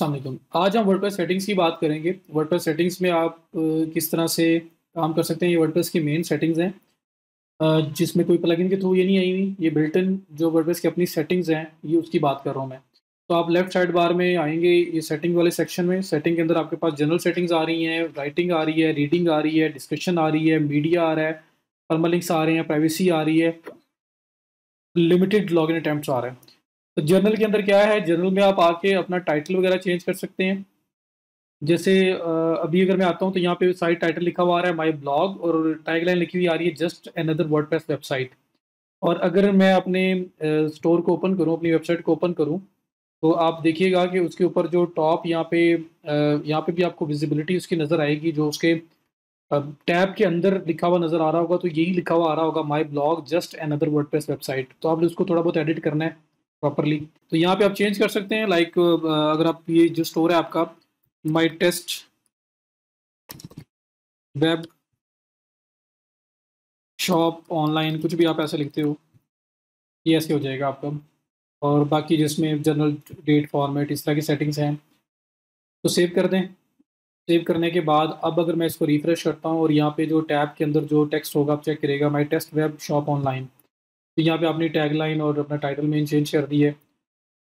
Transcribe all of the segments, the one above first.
वालेकुम आज हम वर्डप्रेस सेटिंग्स की बात करेंगे। वर्डप्रेस सेटिंग्स में आप किस तरह से काम कर सकते हैं? ये वर्डप्रेस की मेन सेटिंग्स हैं। जिसमें कोई प्लगइन के थ्रू ये नहीं आई हुई। ये बिल्ट इन जो वर्डप्रेस की अपनी सेटिंग्स हैं, ये उसकी बात कर रहा हूँ मैं। तो आप लेफ़्ट साइड बार में आएँगे ये सेटिंग वाले सेक्शन में। सेटिंग के अंदर आपके पास जनरल सेटिंग्स आ रही हैं राइटिंग आ रही है रीडिंग आ रही है डिस्कशन आ रही है मीडिया आ रहा है परमलिंक्स आ रहे हैं प्राइवेसी आ रही है लिमिटेड लॉगिन अटैम्प्ट आ रहे हैं। तो जर्नल के अंदर क्या है? जर्नल में आप आके अपना टाइटल वगैरह चेंज कर सकते हैं। जैसे अभी अगर मैं आता हूँ तो यहाँ पे साइट टाइटल लिखा हुआ आ रहा है माई ब्लॉग और टैगलाइन लिखी हुई आ रही है जस्ट अनदर वर्डप्रेस वेबसाइट और अगर मैं अपने स्टोर को ओपन करूँ, अपनी वेबसाइट को ओपन करूँ तो आप देखिएगा कि उसके ऊपर जो टॉप यहाँ पे यहाँ पे भी आपको विजिबिलिटी उसकी नज़र आएगी, जो उसके टैब के अंदर लिखा हुआ नज़र आ रहा होगा तो यही लिखा हुआ आ रहा होगा my blog just another WordPress website तो आपने उसको थोड़ा बहुत एडिट करना है। प्रॉपरली तो यहाँ पे आप चेंज कर सकते हैं लाइक अगर आप, ये जो स्टोर है आपका my test web shop online कुछ भी आप ऐसे लिखते हो, ये ऐसे हो जाएगा आपका। और बाकी जिसमें जनरल डेट फॉर्मेट इस तरह की सेटिंग्स हैं तो सेव कर दें। सेव करने के बाद, अब अगर मैं इसको रिफ्रेश करता हूँ, और यहाँ पे जो टैब के अंदर जो टेक्स्ट होगा, आप चेक करेगा my test web shop online यहाँ पे आपने टैगलाइन और अपना टाइटल मेन चेंज कर दी है।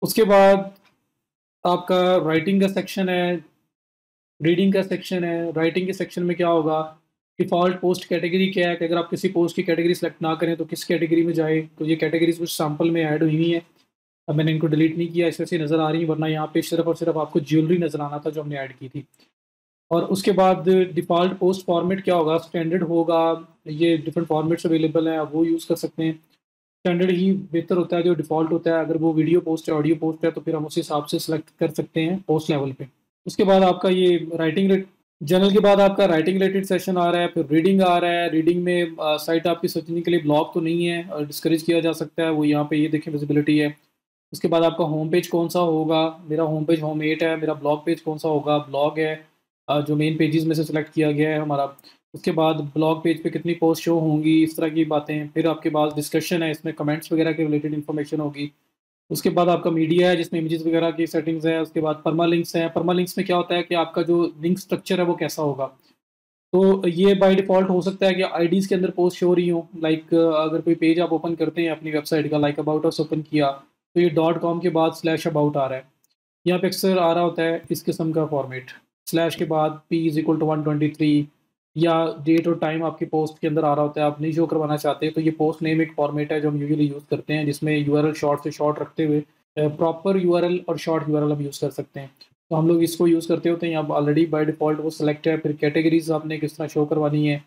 उसके बाद आपका राइटिंग का सेक्शन है रीडिंग का सेक्शन है। राइटिंग के सेक्शन में क्या होगा डिफ़ॉल्ट पोस्ट कैटेगरी क्या है? कि अगर आप किसी पोस्ट की कैटेगरी सेलेक्ट ना करें तो किस कैटेगरी में जाए? तो ये कैटेगरीज कुछ सैंपल में ऐड हुई हुई हैं। अब मैंने इनको डिलीट नहीं किया ऐसे ऐसे नज़र आ रही है, वरना यहाँ पे सिर्फ़ और सिर्फ़ आपको ज्वेलरी नज़र आना था जो हमने ऐड की थी। और उसके बाद डिफ़ॉल्ट पोस्ट फॉर्मेट क्या होगा? स्टैंडर्ड होगा, ये डिफरेंट फॉर्मेट्स अवेलेबल हैं, आप वो यूज़ कर सकते हैं। स्टैंडर्ड ही बेहतर होता है, जो डिफ़ॉल्ट होता है। अगर वो वीडियो पोस्ट है ऑडियो पोस्ट है तो फिर हम उस हिसाब से सिलेक्ट कर सकते हैं पोस्ट लेवल पे। उसके बाद आपका ये राइटिंग जनरल के बाद आपका राइटिंग रिलेटेड सेशन आ रहा है, फिर रीडिंग आ रहा है। रीडिंग में साइट आपकी सोचने के लिए ब्लॉग तो नहीं है, और डिस्करेज किया जा सकता है। वो यहाँ पे ये देखें विजिबिलिटी है। उसके बाद आपका होम पेज कौन सा होगा? मेरा होम पेज होम एट है, मेरा ब्लॉग पेज कौन सा होगा? ब्लॉग है जो मेन पेजेस में से सिलेक्ट किया गया है, हमारा उसके बाद ब्लॉग पेज पे कितनी पोस्ट शो होंगी, इस तरह की बातें, फिर आपके पास डिस्कशन है, इसमें कमेंट्स वगैरह के रिलेटेड इन्फॉर्मेशन होगी। उसके बाद आपका मीडिया है, जिसमें इमेजेस वगैरह की सेटिंग्स है, उसके बाद परमा लिंक्स हैं। परमा लिंक्स में क्या होता है कि आपका जो लिंक स्ट्रक्चर है, वो कैसा होगा? तो ये बाय डिफ़ॉल्ट हो सकता है कि आईडीज़ के अंदर पोस्ट हो रही हो। लाइक अगर कोई पेज आप ओपन करते हैं अपनी वेबसाइट का लाइक अबाउट अस ओपन किया तो ये डॉट कॉम के बाद स्लैश अबाउट आ रहा है। यहाँ पे अक्सर आ रहा होता है इस किस्म का फॉर्मेट स्लैश के बाद P is equal to one twenty three या डेट और टाइम आपकी पोस्ट के अंदर आ रहा होता है, आप नहीं शो करवाना चाहते तो ये पोस्ट नेम एक फॉर्मेट है जो हम यूजुअली यूज़ करते हैं, जिसमें यूआरएल शॉर्ट से शॉर्ट रखते हुए प्रॉपर यूआरएल और शॉर्ट यू हम यूज़ कर सकते हैं। तो हम लोग इसको यूज़ करते होते हैं यहाँ ऑलरेडी बाय डिफ़ॉल्ट वो सिलेक्ट है, फिर कैटेगरीज आपने किस तरह शो करवानी है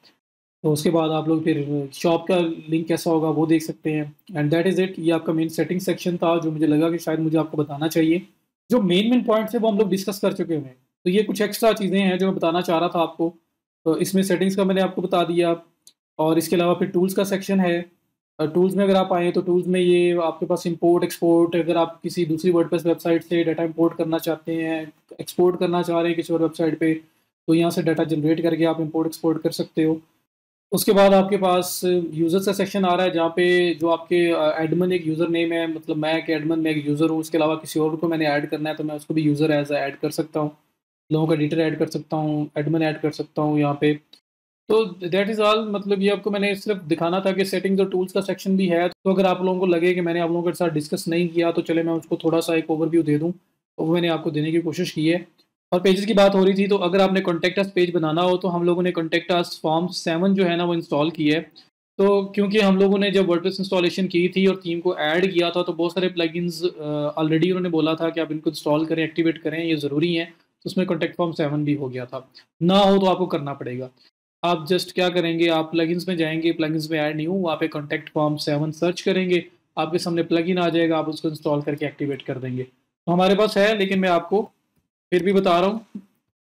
तो उसके बाद आप लोग फिर शॉप का लिंक कैसा होगा वो देख सकते हैं। एंड दैट इज़ इट ये आपका मेन सेटिंग सेक्शन था, जो मुझे लगा कि शायद मुझे आपको बताना चाहिए। जो मेन मेन पॉइंट्स है वो हम लोग डिस्कस कर चुके हुए हैं। तो ये कुछ एक्स्ट्रा चीज़ें हैं जो मैं बताना चाह रहा था आपको। तो इसमें सेटिंग्स का मैंने आपको बता दिया। और इसके अलावा फिर टूल्स का सेक्शन है। टूल्स में अगर आप आएँ तो टूल्स में ये आपके पास इंपोर्ट एक्सपोर्ट अगर आप किसी दूसरी वर्डप्रेस वेबसाइट से डाटा इंपोर्ट करना चाहते हैं एक्सपोर्ट करना चाह रहे हैं किसी और वेबसाइट पे तो यहाँ से डाटा जनरेट करके आप इंपोर्ट एक्सपोर्ट कर सकते हो। उसके बाद आपके पास यूज़र का सेक्शन आ रहा है, जहाँ पे जो आपके एडमन एक यूज़र नेम है मतलब मैं एक एडमन में एक यूज़र हूँ। उसके अलावा किसी और को मैंने ऐड करना है तो मैं उसको भी यूज़र एज ऐड कर सकता हूँ। लोगों का डिटेल ऐड कर सकता हूँ एडमन ऐड कर सकता हूँ यहाँ पे। तो दैट इज़ ऑल मतलब ये आपको मैंने सिर्फ़ दिखाना था कि सेटिंग्स और टूल्स का सेक्शन भी है। तो अगर आप लोगों को लगे कि मैंने आप लोगों के साथ डिस्कस नहीं किया तो चले मैं उसको थोड़ा सा एक ओवरव्यू दे दूँ। तो वो मैंने आपको देने की कोशिश की है। और पेजेस की बात हो रही थी तो अगर आपने कॉन्टेक्ट पेज बनाना हो तो हम लोगों ने कॉन्टेक्ट फॉर्म सेवन जो है ना, वो इंस्टॉल की है। तो क्योंकि हम लोगों ने जब वर्डप्रेस इंस्टॉलेशन की थी और थीम को ऐड किया था तो बहुत सारे प्लगइन्स ऑलरेडी उन्होंने बोला था कि आप इनको इंस्टॉल करें एक्टिवेट करें, ये ज़रूरी है। तो उसमें कॉन्टेक्ट फॉर्म सेवन भी हो गया था। ना हो तो आपको करना पड़ेगा। आप जस्ट क्या करेंगे, आप प्लगइन्स में जाएँगे प्लगइन्स में ऐड नहीं हूँ वहाँ पे कॉन्टैक्ट फॉर्म सेवन सर्च करेंगे, आपके सामने प्लगइन आ जाएगा, आप उसको इंस्टॉल करके एक्टिवेट कर देंगे। तो हमारे पास है, लेकिन मैं आपको फिर भी बता रहा हूँ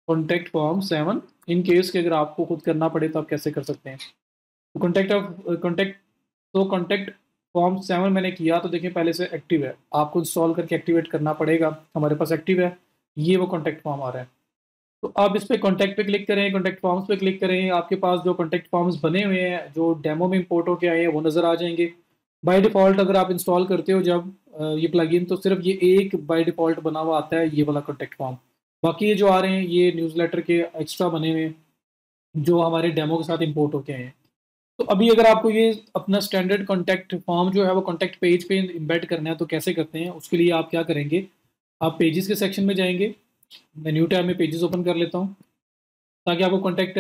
contact form seven in case के अगर आपको खुद करना पड़े तो आप कैसे कर सकते हैं। तो कॉन्टैक्ट ऑफ़ कॉन्टैक्ट तो कॉन्टैक्ट फॉर्म सेवन मैंने किया तो देखिए पहले से एक्टिव है। आपको इंस्टॉल करके एक्टिवेट करना पड़ेगा। हमारे पास एक्टिव है। ये वो कॉन्टैक्ट फॉर्म आ रहा है। तो आप इस पर कॉन्टैक्ट पे क्लिक करें कॉन्टैक्ट फॉर्म्स पे क्लिक करें, आपके पास जो कॉन्टैक्ट फॉर्म्स बने हुए हैं, जो डेमो में इम्पोर्ट होके आए हैं, वो नज़र आ जाएँगे। बाय डिफ़ॉल्ट अगर आप इंस्टॉल करते हो जब ये प्लगइन तो सिर्फ़ ये एक बाय डिफ़ॉल्ट बना हुआ आता है, ये वाला कॉन्टेक्ट फॉर्म बाकी ये जो आ रहे हैं, ये न्यूज़लेटर के एक्स्ट्रा बने हुए हैं, जो हमारे डेमो के साथ इम्पोर्ट होके आए हैं। तो अभी अगर आपको ये अपना स्टैंडर्ड कॉन्टैक्ट फॉर्म जो है, वो कॉन्टैक्ट पेज पे इम्बेड करना है तो कैसे करते हैं, उसके लिए आप क्या करेंगे आप पेजेस के सेक्शन में जाएँगे। मैं न्यू टैब में पेजेस ओपन कर लेता हूँ। ताकि आपको कॉन्टैक्ट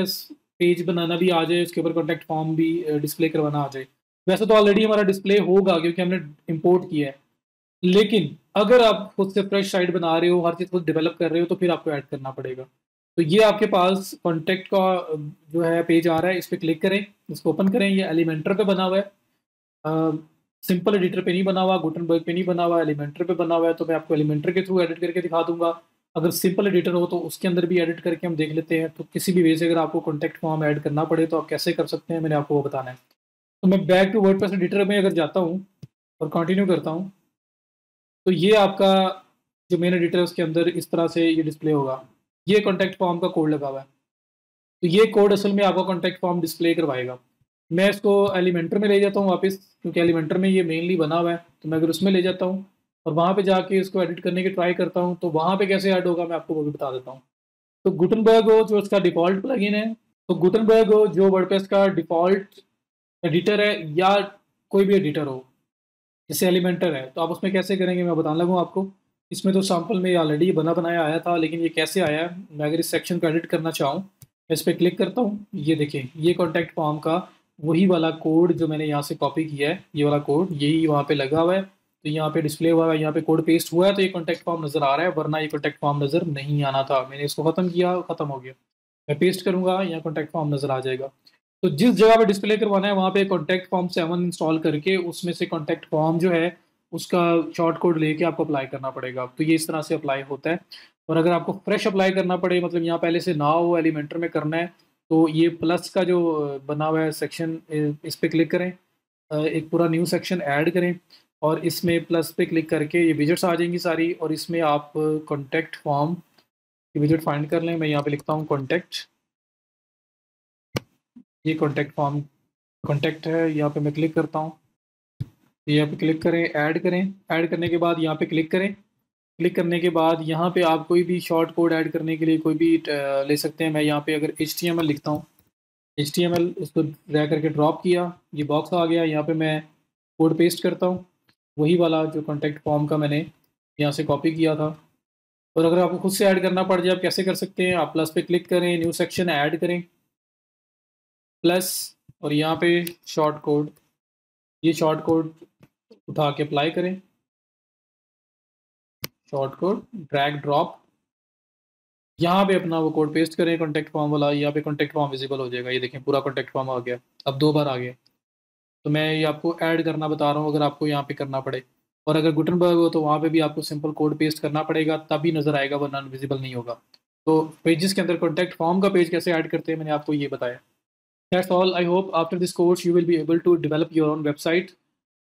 पेज बनाना भी आ जाए, उसके ऊपर कॉन्टैक्ट फॉर्म भी डिस्प्ले करवाना आ जाए। वैसे तो ऑलरेडी हमारा डिस्प्ले होगा, क्योंकि हमने इम्पोर्ट किया है। लेकिन अगर आप खुद से फ्रेश साइट बना रहे हो, हर चीज़ खुद डेवलप कर रहे हो तो फिर आपको ऐड करना पड़ेगा। तो ये आपके पास कॉन्टेक्ट का जो है पेज आ रहा है, इस पर क्लिक करें, इसको ओपन करें। ये एलिमेंटर पे बना हुआ है। सिंपल एडिटर पे नहीं बना हुआ, गुटनबर्ग पे नहीं बना हुआ, एलिमेंटर पे बना हुआ है तो मैं आपको एलिमेंटर के थ्रू एडिट करके दिखा दूँगा। अगर सिंपल एडिटर हो तो उसके अंदर भी एडिट करके हम देख लेते हैं तो किसी भी वे से अगर आपको कॉन्टैक्ट फॉर्म ऐड करना पड़े तो आप कैसे कर सकते हैं, मैंने आपको वो बताना है। तो मैं बैक टू वर्ड एडिटर में अगर जाता हूँ और कंटिन्यू करता हूँ तो ये आपका जो मेन एडिटर है उसके अंदर इस तरह से ये डिस्प्ले होगा। ये कॉन्टैक्ट फॉर्म का कोड लगा हुआ है। तो ये कोड असल में आपका कॉन्टैक्ट फॉर्म डिस्प्ले करवाएगा। मैं इसको एलिमेंटर में ले जाता हूँ वापस, क्योंकि एलिमेंटर में ये मेनली बना हुआ है तो मैं अगर उसमें ले जाता हूँ और वहाँ पे जाके इसको एडिट करने की ट्राई करता हूँ तो वहाँ पे कैसे ऐड होगा मैं आपको वो भी बता देता हूँ। तो गुटनबर्ग हो जो इसका डिफ़ॉल्ट प्लगइन है तो गुटनबर्ग हो जो वर्डप्रेस का डिफ़ॉल्ट एडिटर है, या कोई भी एडिटर हो, जैसे एलिमेंटर है तो आप उसमें कैसे करेंगे मैं बताने लगूँ आपको। इसमें तो सैंपल में ऑलरेडी बना बनाया आया था, लेकिन ये कैसे आया है मैं अगर इस सेक्शन को एडिट करना चाहूँ, मैं इस पर क्लिक करता हूँ, ये देखें ये कॉन्टैक्ट फॉर्म का वही वाला कोड जो मैंने यहाँ से कॉपी किया है, ये वाला कोड यही वहाँ पे लगा हुआ है। तो यहाँ पे डिस्प्ले हुआ है, यहाँ पे कोड पेस्ट हुआ है तो ये कॉन्टैक्ट फॉर्म नज़र आ रहा है, वरना ये कॉन्टैक्ट फॉर्म नज़र नहीं आना था। मैंने इसको ख़त्म किया, ख़त्म हो गया। मैं पेस्ट करूँगा, यहाँ कॉन्टैक्ट फॉर्म नज़र आ जाएगा। तो जिस जगह पे डिस्प्ले करवाना है, वहाँ पे कॉन्टैक्ट फॉर्म सेवन इंस्टॉल करके उसमें से कॉन्टैक्ट फॉर्म जो है, उसका शॉर्ट कोड लेके आपको अप्लाई करना पड़ेगा। तो ये इस तरह से अप्लाई होता है। और अगर आपको फ्रेश अप्लाई करना पड़े मतलब यहाँ पहले से ना हो एलिमेंटर में करना है तो ये प्लस का जो बना हुआ है सेक्शन इस पर क्लिक करें। एक पूरा न्यू सेक्शन ऐड करें और इसमें प्लस पे क्लिक करके ये विजिट्स आ जाएँगी सारी और इसमें आप कॉन्टैक्ट फॉर्म की विज़िट फाइंड कर लें। मैं यहाँ पे लिखता हूँ कॉन्टैक्ट ये कॉन्टैक्ट फॉर्म कॉन्टैक्ट है। यहाँ पे मैं क्लिक करता हूँ। यहाँ पे क्लिक करें ऐड करें। ऐड करने के बाद यहाँ पे क्लिक करें। क्लिक करने के बाद यहाँ पे आप कोई भी शॉर्ट कोड ऐड करने के लिए कोई भी ले सकते हैं। मैं यहाँ पे अगर एचटीएमएल लिखता हूँ। एच टी इसको रह करके ड्रॉप किया, ये बॉक्स आ गया। यहाँ पे मैं कोड पेस्ट करता हूँ। वही वाला जो कॉन्टैक्ट फॉर्म का मैंने यहाँ से कॉपी किया था। और अगर आपको खुद से ऐड करना पड़ जाए, आप कैसे कर सकते हैं? आप प्लस पे क्लिक करें न्यू सेक्शन ऐड करें। प्लस और यहाँ पे शॉर्ट कोड ये शॉर्ट कोड उठा के अप्लाई करें। शॉर्ट कोड ड्रैग ड्रॉप यहाँ पे अपना वो कोड पेस्ट करें कॉन्टैक्ट फॉर्म वाला यहाँ पे कॉन्टैक्ट फॉर्म विजिबल हो जाएगा। ये देखें पूरा कॉन्टैक्ट फॉर्म आ गया। अब दो बार आ गया तो मैं ये आपको ऐड करना बता रहा हूँ अगर आपको यहाँ पे करना पड़े। और अगर गुटनबर्ग हो तो वहाँ पे भी आपको सिंपल कोड पेस्ट करना पड़ेगा तभी नज़र आएगा वरना विजिबल नहीं होगा। तो पेजेस के अंदर कॉन्टैक्ट फॉर्म का पेज कैसे ऐड करते हैं मैंने आपको ये बताया। That's all. I hope after this course you will be able to develop your own.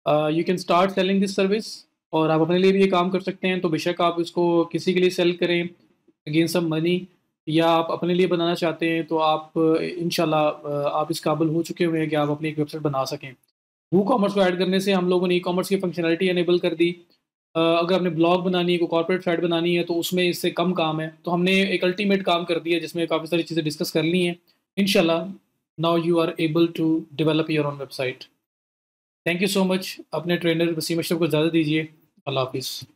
Uh, you can start selling this service. और आप अपने लिए भी ये काम कर सकते हैं। तो बेशक आप इसको किसी के लिए सेल करें अगेन सम मनी या आप अपने लिए बनाना चाहते हैं तो आप इन आप इस काबिल हो चुके हुए हैं कि आप अपनी एक वेबसाइट बना सकें। वो कॉमर्स को ऐड करने से हम लोगों ने ई कॉमर्स की फंक्शनलिटी एनेबल कर दी। अगर आपने ब्लॉग बनानी है, कोई कॉर्पोरेट साइट बनानी है तो उसमें इससे कम काम है। तो हमने एक अल्टीमेट काम कर दिया, जिसमें काफ़ी सारी चीज़ें डिस्कस कर ली हैं। इनशाला now you are able to develop your own website thank you so much अपने ट्रेनर वसीम अशरफ को ज़्यादा दीजिए। अल्लाह हाफिज़।